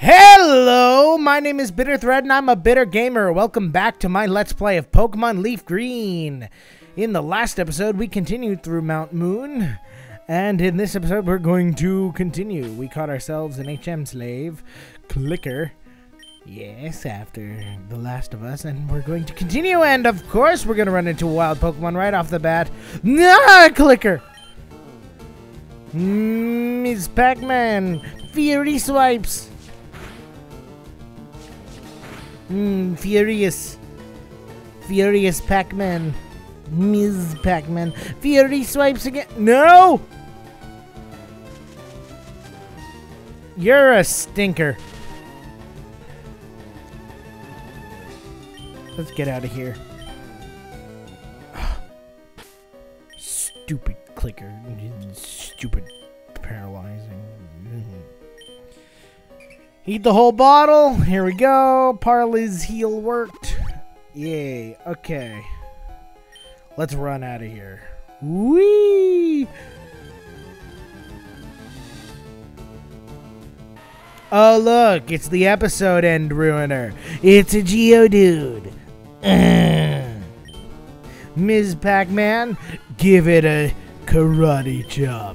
Hello, my name is Bitter Thread and I'm a bitter gamer. Welcome back to my Let's Play of Pokemon Leaf Green. In the last episode, we continued through Mount Moon, and in this episode, we're going to continue. We caught ourselves an HM slave, Clicker. Yes, after The Last of Us, and we're going to continue, and of course, we're going to run into a wild Pokemon right off the bat. Nah, Clicker! Mm, Miss Pac-Man, Fury Swipes! Mmm, furious. Furious Pac-Man. Ms. Pac-Man. Fury swipes again. No! You're a stinker. Let's get out of here. Stupid clicker. Stupid Eat the whole bottle. Here we go. Parlyz heal worked. Yay. Okay. Let's run out of here. Whee! Oh, look. It's the episode end ruiner. It's a Geodude. Ms. Pac-Man, give it a karate chop.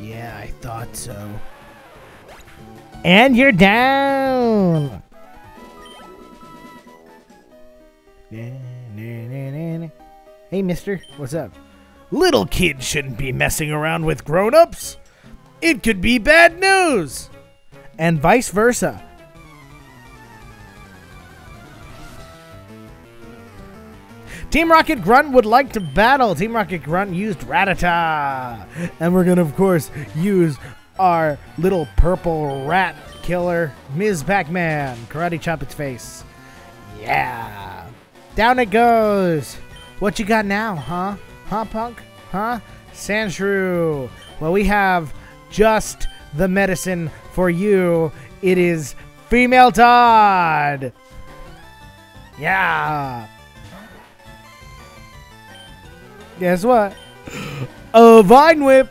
Yeah, I thought so. And you're down. Hey, mister, what's up? Little kids shouldn't be messing around with grown ups. It could be bad news. And vice versa. Team Rocket Grunt would like to battle. Team Rocket Grunt used Rattata. And we're going to, of course, use our little purple rat killer, Ms. Pac Man. Karate chop its face. Yeah. Down it goes. What you got now, huh? Huh, punk? Huh? Sandshrew. Well, we have just the medicine for you. It is Female Todd. Yeah. Guess what? A Vine Whip.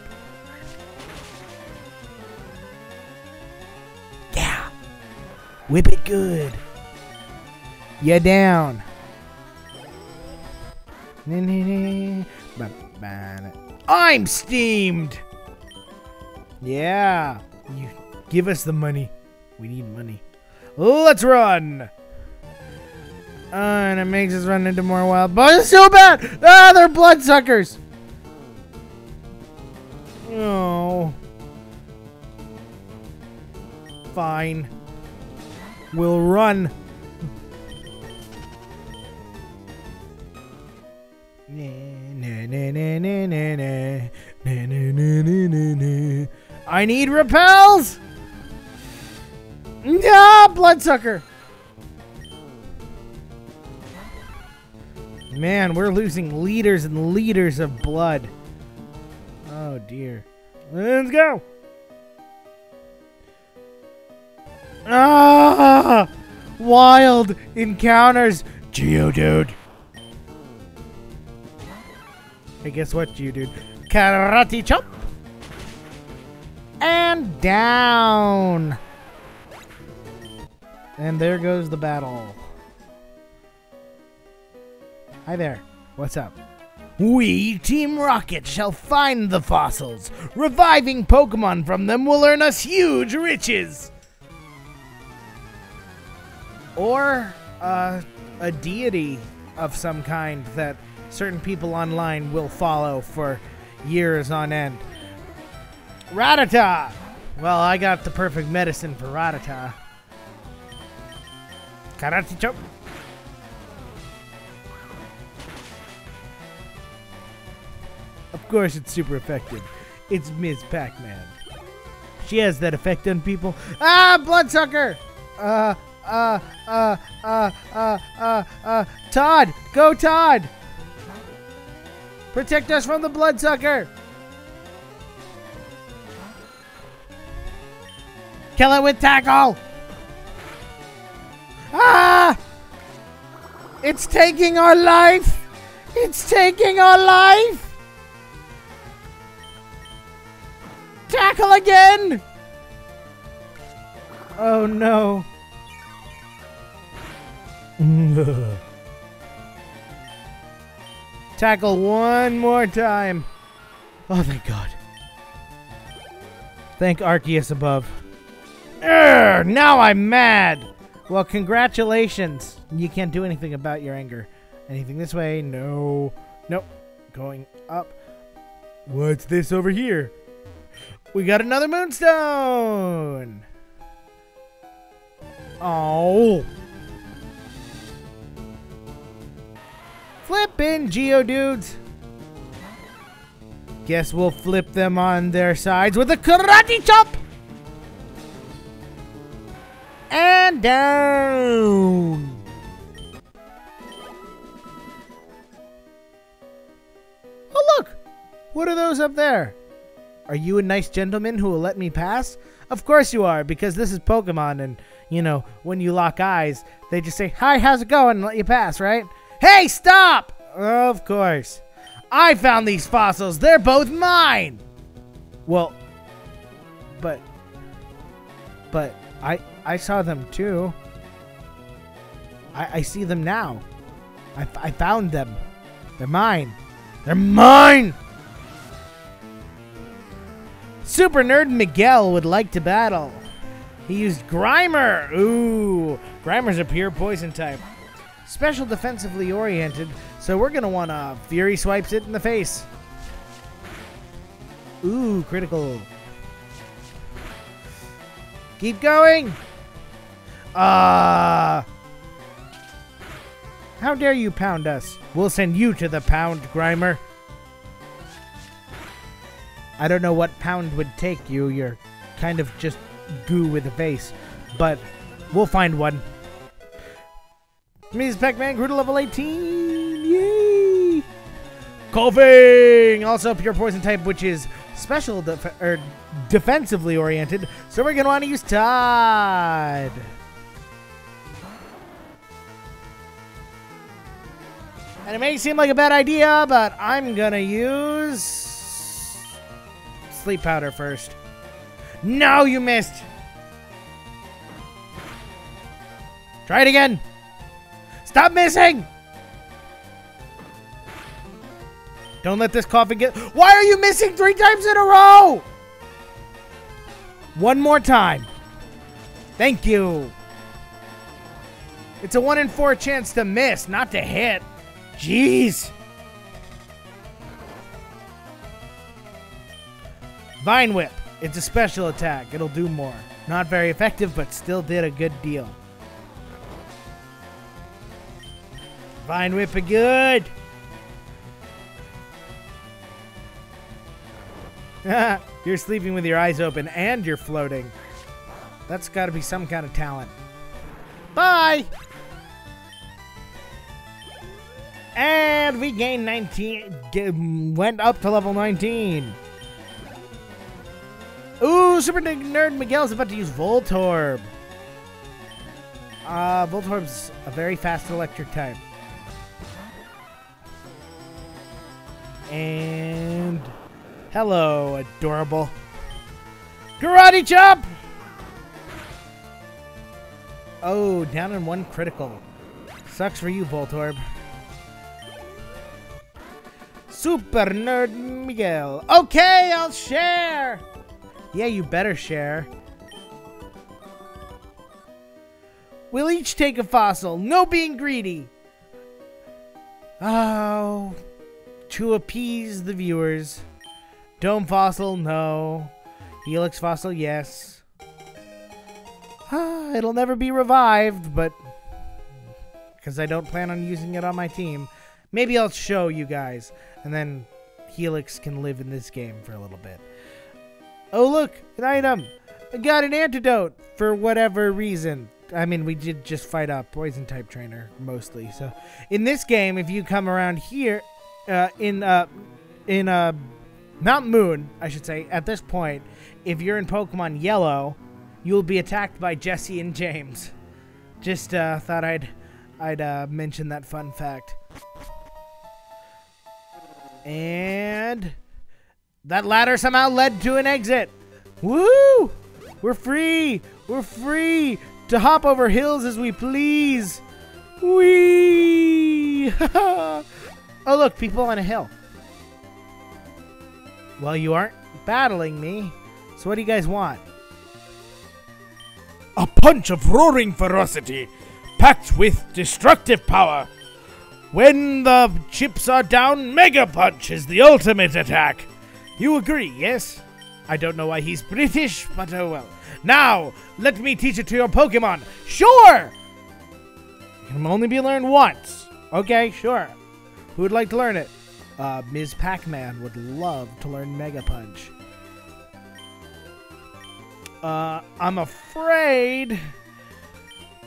Whip it good. You down. I'm steamed. Yeah. You give us the money. We need money. Let's run. Uh, and it makes us run into more wild bugs. It's so bad! Ah, they're bloodsuckers! Oh. Fine. We'll run. I need repels! Ah, bloodsucker! Man, we're losing liters and liters of blood. Oh dear. Let's go. Ah! Wild encounters. Geodude. Hey, guess what, Geodude? Karate chop. And down. And there goes the battle. Hi there. What's up? We, Team Rocket, shall find the fossils. Reviving Pokemon from them will earn us huge riches. Or uh, a deity of some kind that certain people online will follow for years on end. Rattata! Well, I got the perfect medicine for Rattata. Karate chop. Of course, it's super effective. It's Ms. Pac-Man. She has that effect on people. Ah, bloodsucker! Uh, uh, uh, uh, uh, uh, uh, Todd! Go, Todd! Protect us from the bloodsucker! Kill it with tackle! Ah! It's taking our life! It's taking our life! Tackle again! Oh no. Tackle one more time. Oh, thank God. Thank Arceus above. Urgh, now I'm mad. Well, congratulations. You can't do anything about your anger. Anything this way? No. Nope. Going up. What's this over here? We got another moonstone. Flippin' Geodudes. Guess we'll flip them on their sides with a karate chop. And down. Oh, look. What are those up there? Are you a nice gentleman who will let me pass? Of course you are, because this is Pokemon, and, you know, when you lock eyes, they just say, Hi, how's it going? and let you pass, right? Hey, stop! Of course. I found these fossils. They're both mine. Well, but, but I, I saw them too. I, I see them now. I, I found them. They're mine. They're mine! Super Nerd Miguel would like to battle. He used Grimer. Ooh, Grimer's a pure poison type. Special defensively oriented, so we're gonna want to Fury swipes it in the face. Ooh, critical. Keep going. Ah. Uh, how dare you pound us? We'll send you to the pound, Grimer. I don't know what pound would take you. You're kind of just goo with a face. But we'll find one. Ms. Pac-Man grew to level 18. Yay! Koffing! Also pure poison type, which is special def or defensively oriented. So we're going to want to use Todd. And it may seem like a bad idea, but I'm going to use sleep powder first. No, you missed. Try it again. Stop missing. Don't let this Koffing get... Why are you missing three times in a row? One more time. Thank you. It's a one in four chance to miss, not to hit. Jeez. Vine Whip. It's a special attack. It'll do more. Not very effective, but still did a good deal. Vine Whip good. you're sleeping with your eyes open and you're floating. That's got to be some kind of talent. Bye! And we gained 19, went up to level 19. Ooh, Super Nerd Miguel's about to use Voltorb. Uh, Voltorb's a very fast electric type. And hello, adorable. Karate chop! Oh, down in one critical. Sucks for you, Voltorb. Super Nerd Miguel. Okay, I'll share. Yeah, you better share. We'll each take a fossil. No being greedy. Oh, to appease the viewers. Dome fossil, no. Helix fossil, yes. Ah, it'll never be revived, but because I don't plan on using it on my team. Maybe I'll show you guys, and then Helix can live in this game for a little bit. Oh, look, an item. I got an antidote for whatever reason. I mean, we did just fight a poison type trainer mostly. So, in this game, if you come around here, uh, in uh, in uh, Mount Moon, I should say, at this point, if you're in Pokemon Yellow, you'll be attacked by Jessie and James. Just uh, thought I'd I'd uh, mention that fun fact. And that ladder somehow led to an exit. Woo! We're free! We're free to hop over hills as we please! Whee! oh, look, people on a hill. Well, you aren't battling me, so what do you guys want? A punch of roaring ferocity, packed with destructive power. When the chips are down, Mega Punch is the ultimate attack. You agree, yes? I don't know why he's British, but oh well. Now, let me teach it to your Pokemon. Sure! It can only be learned once. Okay, sure. Who would like to learn it? Uh, Ms. Pac-Man would love to learn Mega Punch. Uh, I'm afraid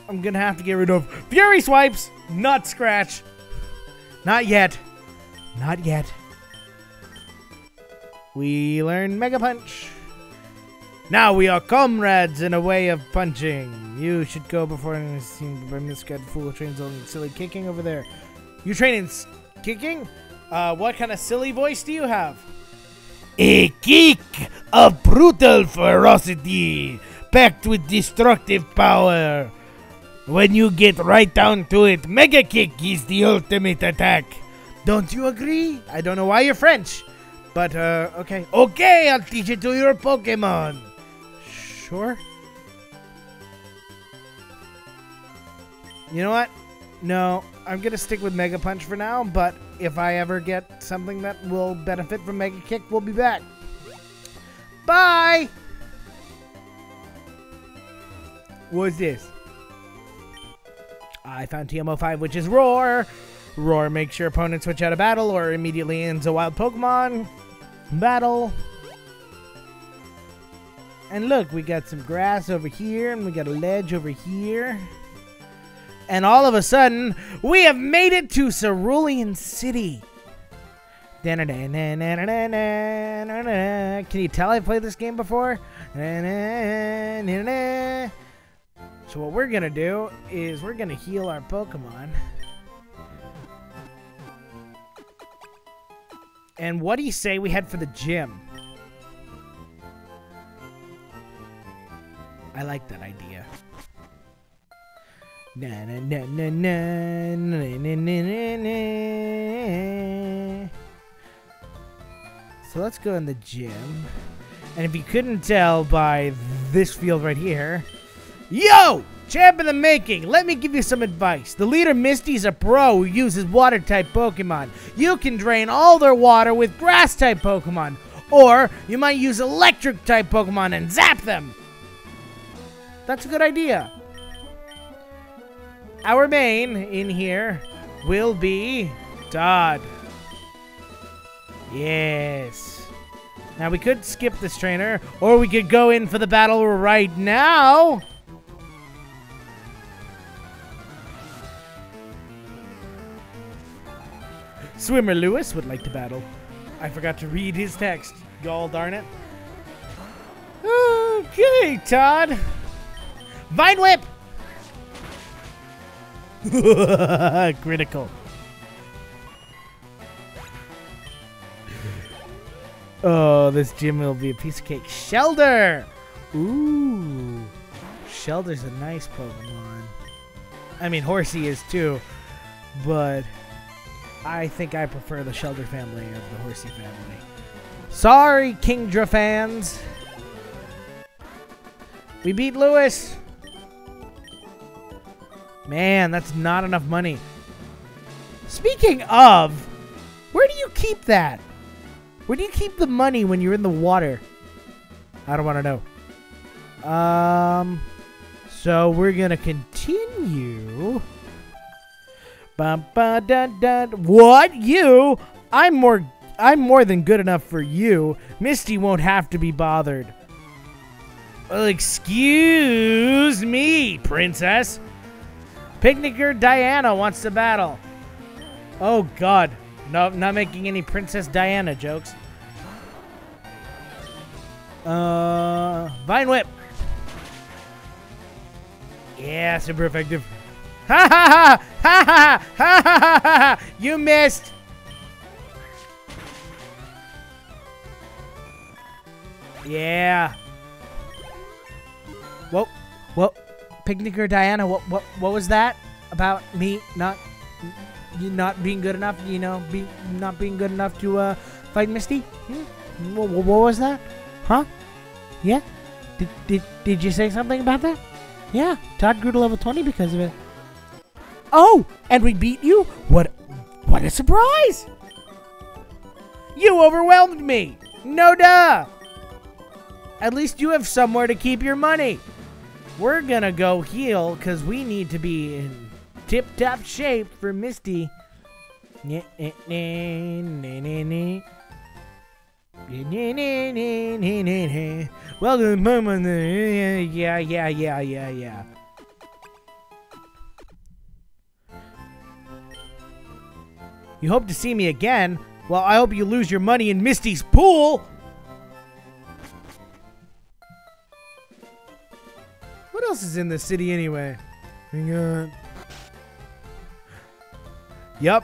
I'm gonna have to get rid of Fury Swipes, not Scratch. Not yet. Not yet. We learn Mega Punch. Now we are comrades in a way of punching. You should go before anyone seen by misguided fool trains only silly kicking over there. You training kicking? Uh, what kind of silly voice do you have? A kick of brutal ferocity, packed with destructive power. When you get right down to it, Mega Kick is the ultimate attack. Don't you agree? I don't know why you're French. But, uh, okay. Okay, I'll teach it to your Pokemon. Sure. You know what? No, I'm going to stick with Mega Punch for now, but if I ever get something that will benefit from Mega Kick, we'll be back. Bye! What's this? I found TM05, which is Roar. Roar makes your opponent switch out of battle or immediately ends a wild Pokemon. Battle. And look, we got some grass over here, and we got a ledge over here. And all of a sudden, we have made it to Cerulean City. Can you tell I played this game before? So what we're to do is we're to heal our Pokemon. And what do you say we head for the gym? I like that idea. Na na na na na na na na na. So let's go in the gym. And if you couldn't tell by this field right here, yo! Champ in the making, let me give you some advice. The leader Misty's a pro who uses water type Pokemon. You can drain all their water with grass type Pokemon. Or you might use electric type Pokemon and zap them. That's a good idea. Our main in here will be Todd. Yes. Now we could skip this trainer, or we could go in for the battle right now. Swimmer Lewis would like to battle. I forgot to read his text. Gall darn it. Okay, Todd. Vine Whip! Critical. Oh, this gym will be a piece of cake. Shellder! Ooh. Shellder's a nice Pokemon. I mean, Horsea is too, but I think I prefer the Shellder family of the Horsea family. Sorry, Kingdra fans. We beat Lewis. Man, that's not enough money. Speaking of, where do you keep that? Where do you keep the money when you're in the water? I don't want to know. Um, so we're gonna continue. Bum, ba, da, da. What you? I'm more. I'm more than good enough for you. Misty won't have to be bothered. Well, excuse me, princess. Picnicker Diana wants to battle. Oh, God. No, not making any Princess Diana jokes. Uh, Vine Whip. Yeah, super effective. Ha ha ha! Ha ha ha! Ha ha ha! You missed! Yeah. What? What? Picnicker Diana, what? What? What was that about me not, you not being good enough? You know, be not being good enough to uh, fight Misty? Hmm? What, what was that? Huh? Yeah? Did, did did you say something about that? Yeah, Todd grew to level 20 because of it. Oh, and we beat you? What what a surprise! You overwhelmed me. No duh. At least you have somewhere to keep your money. We're gonna go heal because we need to be in tip top shape for Misty. Welcome, Mama. Yeah, yeah, yeah, yeah, yeah. You hope to see me again? Well, I hope you lose your money in Misty's pool. What else is in the city anyway? Hang on. Yup.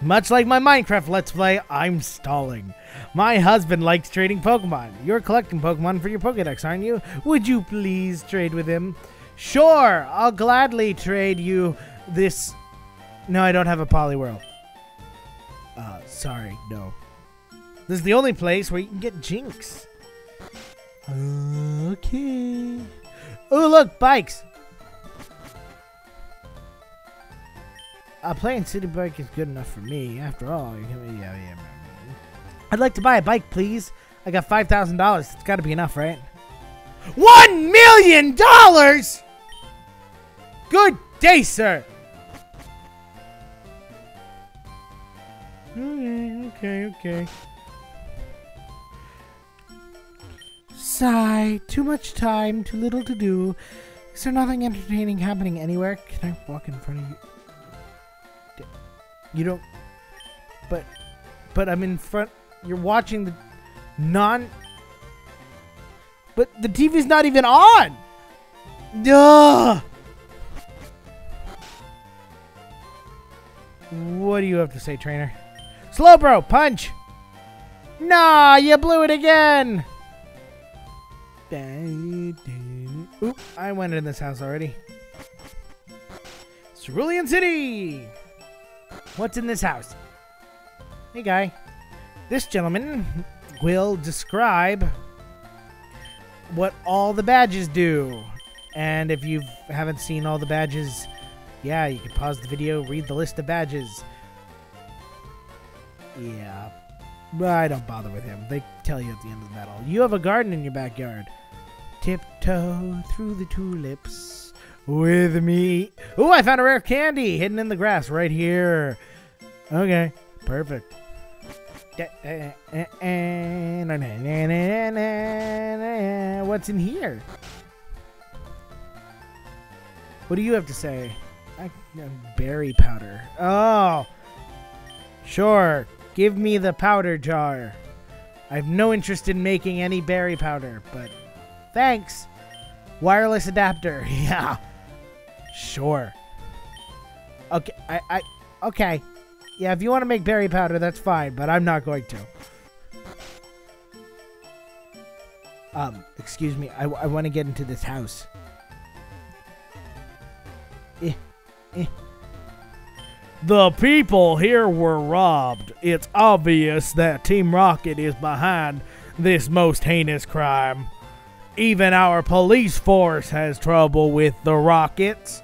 Much like my Minecraft Let's Play, I'm stalling. My husband likes trading Pokemon. You're collecting Pokemon for your Pokedex, aren't you? Would you please trade with him? Sure, I'll gladly trade you this. No, I don't have a Poliwhirl. Uh, sorry, no. This is the only place where you can get Jynx. Okay. Oh, look, bikes. Uh, playing City Bike is good enough for me. After all, yeah, yeah, yeah. I'd like to buy a bike, please. I got five thousand dollars. It's got to be enough, right? One million dollars. Good day, sir. Okay, okay, okay. Sigh. Too much time, too little to do. Is there nothing entertaining happening anywhere? Can I walk in front of you? You don't. But. But I'm in front. You're watching the non. But the TV's not even on! Duh! What do you have to say, trainer? Slowbro, punch! Nah, you blew it again! Oop, I went in this house already. Cerulean City! What's in this house? Hey, guy. This gentleman will describe what all the badges do. And if you haven't seen all the badges, yeah, you can pause the video, read the list of badges. Yeah. I don't bother with him. They tell you at the end of the battle. You have a garden in your backyard. Tiptoe through the tulips with me. Ooh, I found a rare candy hidden in the grass right here. Okay, perfect. What's in here? What do you have to say? I, uh, berry powder. Oh, sure. Give me the powder jar. I have no interest in making any berry powder, but thanks. Wireless adapter. Yeah. Sure. Okay. I. I. Okay. Yeah. If you want to make berry powder, that's fine, but I'm not going to. Um. Excuse me. I. I want to get into this house. Eh. Eh. The people here were robbed. It's obvious that Team Rocket is behind this most heinous crime. Even our police force has trouble with the Rockets.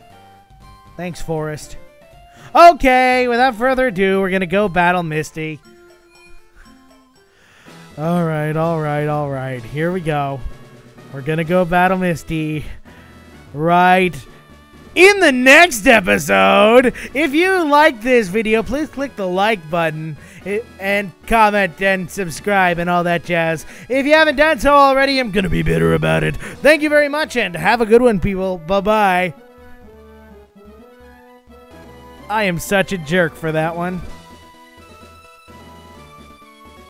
Thanks, Forrest. Okay, without further ado, we're gonna go battle Misty. Alright, alright, alright. Here we go. We're gonna go battle Misty. Right in the next episode. If you like this video, please click the like button eh, and comment and subscribe and all that jazz. If you haven't done so already, I'm going to be bitter about it. Thank you very much and have a good one, people. Bye bye. I am such a jerk for that one.